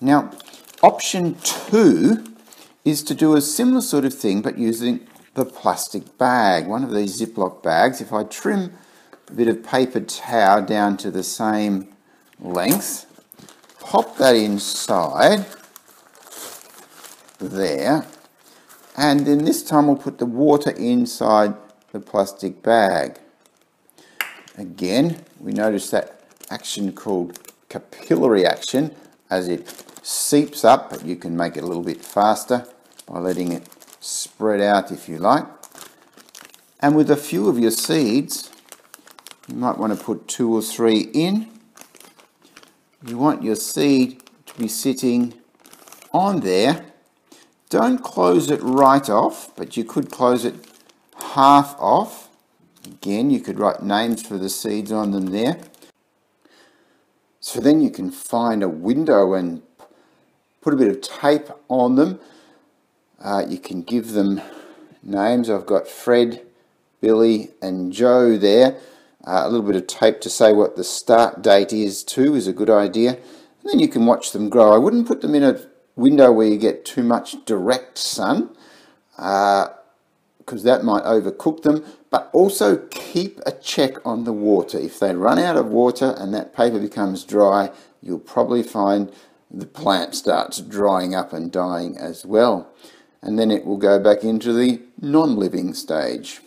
Now, option two is to do a similar sort of thing but using the plastic bag, one of these Ziploc bags. If I trim a bit of paper towel down to the same length, pop that inside there, and then this time we'll put the water inside the plastic bag. Again, we notice that action called capillary action as it seeps up, but you can make it a little bit faster by letting it spread out if you like. And with a few of your seeds, you might want to put two or three in. You want your seed to be sitting on there. Don't close it right off, but you could close it half off. Again, you could write names for the seeds on them there. So then you can find a window and put a bit of tape on them. Uh, you can give them names. I've got Fred, Billy and Joe there. Uh, a little bit of tape to say what the start date is too is a good idea. And then you can watch them grow. I wouldn't put them in a window where you get too much direct sun because that might overcook them. But also keep a check on the water. If they run out of water and that paper becomes dry, you'll probably find the plant starts drying up and dying as well. And then it will go back into the non-living stage.